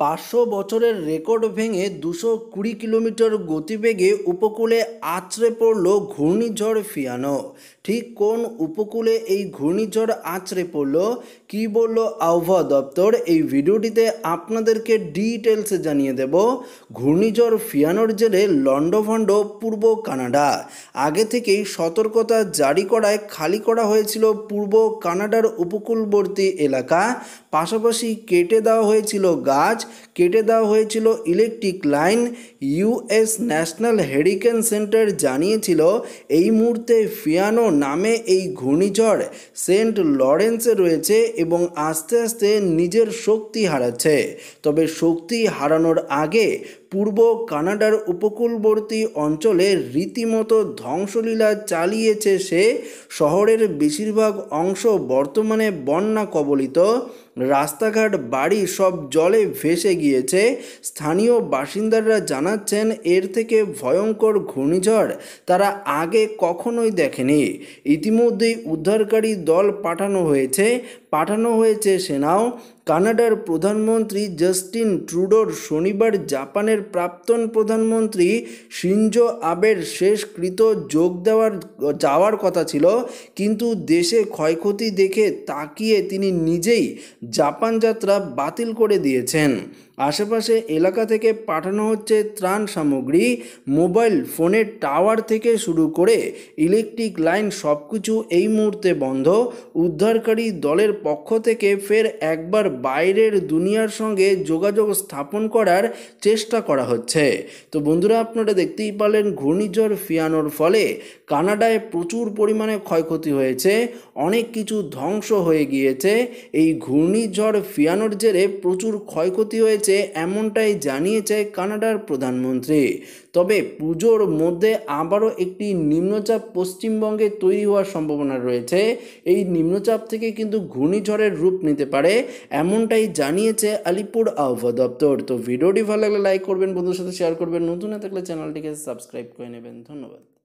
পাঁচশো বছরের রেকর্ড ভেঙে দুশো কুড়ি কিলোমিটার গতিবেগে উপকূলে আছড়ে পড়ল ঘূর্ণিঝড় ফিয়ানো। ঠিক কোন উপকূলে এই ঘূর্ণিঝড় আছড়ে পড়ল? কী বলল আবহাওয়া দপ্তর? এই ভিডিওটিতে আপনাদেরকে ডিটেলসে জানিয়ে দেব। ঘূর্ণিঝড় ফিয়ানোর জেরে লন্ডভণ্ড পূর্ব কানাডা। আগে থেকেই সতর্কতা জারি করায় খালি করা হয়েছিল পূর্ব কানাডার উপকূলবর্তী এলাকা। পাশাপাশি কেটে দেওয়া হয়েছিল গাছ, কেটে দেওয়া হয়েছিল electric line. US national hurricane centre জানিয়েছিল, এই মুহূর্তে ফিয়ানো নামে এই ঘূর্ণিঝড় সেন্ট লরেন্সে রয়েছে এবং আস্তে আস্তে নিজের শক্তি হারাচ্ছে। তবে শক্তি হারানোর আগে পূর্ব কানাডার উপকূলবর্তী অঞ্চলে রীতিমতো ধ্বংসলীলা চালিয়েছে সে। শহরের বেশিরভাগ অংশ বর্তমানে বন্যা কবলিত। রাস্তাঘাট, বাড়ি সব জলে ভেসে গিয়েছে। স্থানীয় বাসিন্দারা জানাচ্ছেন, এর থেকে ভয়ঙ্কর ঘূর্ণিঝড় তারা আগে কখনোই দেখেনি। ইতিমধ্যেই উদ্ধারকারী দল পাঠানো হয়েছে। পাঠানো হয়েছে সেনাও কানাডার প্রধানমন্ত্রী জাস্টিন ট্রুডোর শনিবার জাপানের প্রাক্তন প্রধানমন্ত্রী শিনজো আবের শেষকৃত যোগ দেওয়ার, যাওয়ার কথা ছিল, কিন্তু দেশে ক্ষয়ক্ষতি দেখে তাকিয়ে তিনি নিজেই জাপান যাত্রা বাতিল করে দিয়েছেন। আশেপাশে এলাকা থেকে পাঠানো হচ্ছে ত্রাণ সামগ্রী, মোবাইল ফোনের টাওয়ার থেকে শুরু করে ইলেকট্রিক লাইন সব কিছু এই মুহূর্তে বন্ধ। উদ্ধারকারী দলের পক্ষ থেকে ফের একবার বাইরের দুনিয়ার সঙ্গে যোগাযোগ স্থাপন করার চেষ্টা করা হচ্ছে। তো বন্ধুরা, আপনারা দেখতেই পারলেন ঘূর্ণিঝড় ফিয়ানোর ফলে কানাডায় প্রচুর পরিমাণে ক্ষয়ক্ষতি হয়েছে, অনেক কিছু ধ্বংস হয়ে গিয়েছে। এই ঘূর্ণিঝড় ফিয়ানোর জেরে প্রচুর ক্ষয়ক্ষতি হয়েছে এমনটাই জানিয়েছে কানাডার প্রধানমন্ত্রী। তবে পুজোর মধ্যে আবারও একটি নিম্নচাপ পশ্চিমবঙ্গে তৈরি হওয়ার সম্ভাবনা রয়েছে। এই নিম্নচাপ থেকে কিন্তু ঘূর্ণিঝড়ের রূপ নিতে পারে, এমনটাই জানিয়েছে আলিপুর আবহাওয়া দপ্তর। তো ভিডিওটি ভালো লাগলে লাইক করবেন বন্ধুর সাথে শেয়ার করবেন। নতুন না থাকলে চ্যানেলটিকে সাবস্ক্রাইব করে নেবেন। ধন্যবাদ।